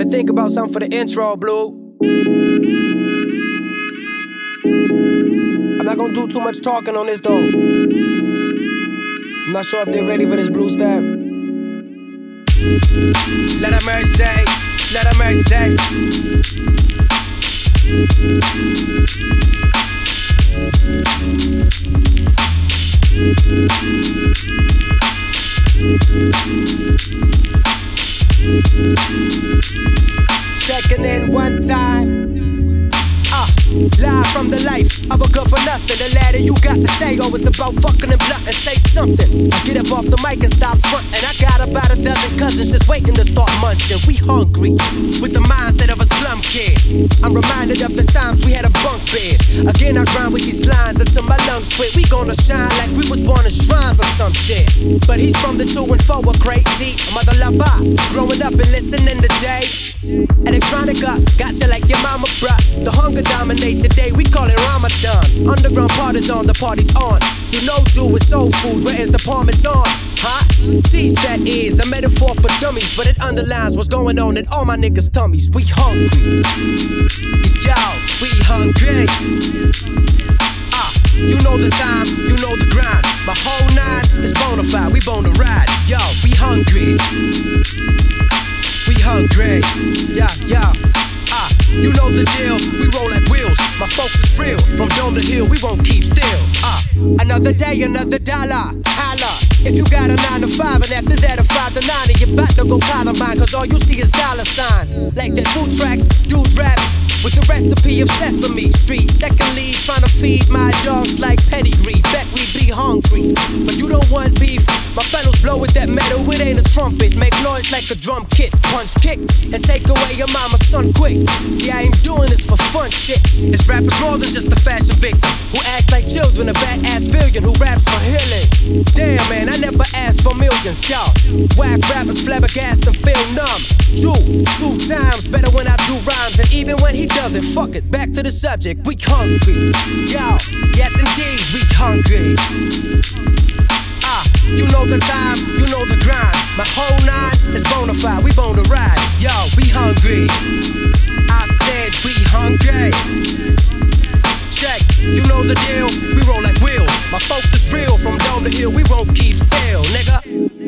to think about something for the intro, Blue. I'm not gonna do too much talking on this though. I'm not sure if they're ready for this Bluestaeb. Let her mercy, let her mercy. Checking in one time. Uh, live from the life of a good for nothing. The ladder you got to say, oh, it's about fucking and blunt and say something. I get up off the mic and stop frontin'. I got about a dozen cousins just waiting to start munching. We hungry with the mindset I'm reminded of the times we had a bunk bed. Again, I grind with these lines until my lungs quit. We gonna shine like we was born in shrines or some shit. But he's from the two and four, crazy. A mother lover, growing up and listening to Jay. Electronica, gotcha like your mama, bruh. The hunger dominates today, we call it Ramadan. Underground parties on, the party's on. You know, Jew is soul food, where is the parmesan? Cheese that is a metaphor for dummies, but it underlines what's going on in all my niggas' tummies. We hungry. Yo, we hungry. Ah, you know the time, you know the grind. My whole nine is bona fide, we bone to ride. Yo, we hungry. We hungry. Yeah, yeah. Ah, you know the deal, we roll like to hill, we won't keep still. Ah, another day, another dollar. Holla. If you got a nine to five, and after that a five to nine, and you're about to go Columbine, cause all you see is dollar signs. Like that food track, dude raps with the recipe of Sesame Street. Secondly, trying to feed my dogs like pedigree. Bet we with that metal, it ain't a trumpet. Make noise like a drum kit, punch kick, and take away your mama's son quick. See, I ain't doing this for fun shit. This rap is more than just a fashion victim who acts like children, a badass villain who raps for healing. Damn, man, I never asked for millions, y'all. Whack rappers flabbergasted and feel numb. True, two times better when I do rhymes, and even when he doesn't, fuck it. Back to the subject, we hungry. Yo, yes indeed, we hungry. You know the time, you know the grind. My whole nine is bona fide, we bone to ride. Yo, we hungry. I said we hungry. Check, you know the deal, we roll like wheels. My folks is real, from dome to hill, we won't keep still, nigga.